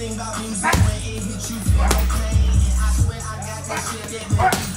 thing about music when it hit you feel no pain. And I swear I got that shit that make these